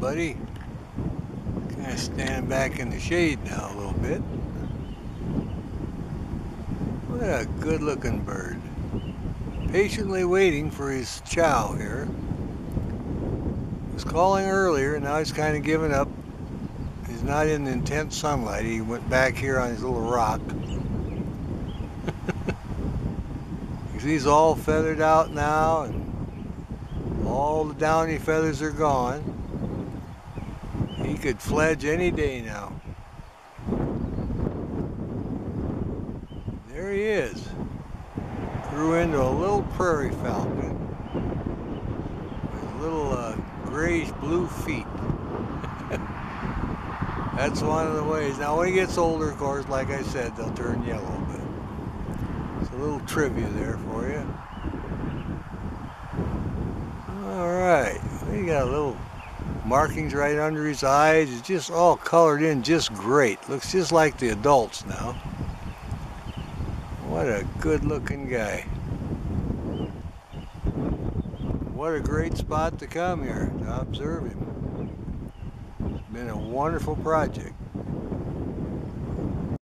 buddy. Kind of stand back in the shade now a little bit. What a good looking bird. Patiently waiting for his chow here. Was calling earlier, and now he's kind of giving up. He's not in the intense sunlight. He went back here on his little rock. he's all feathered out now and all the downy feathers are gone. He could fledge any day now. There he is. Grew into a little prairie falcon with little uh, grayish blue feet. That's one of the ways. Now when he gets older, of course, like I said, they'll turn yellow. But it's a little trivia there for you. Alright, he got a little markings right under his eyes. It's just all colored in just great. Looks just like the adults now. What a good looking guy. What a great spot to come here to observe him. It's been a wonderful project.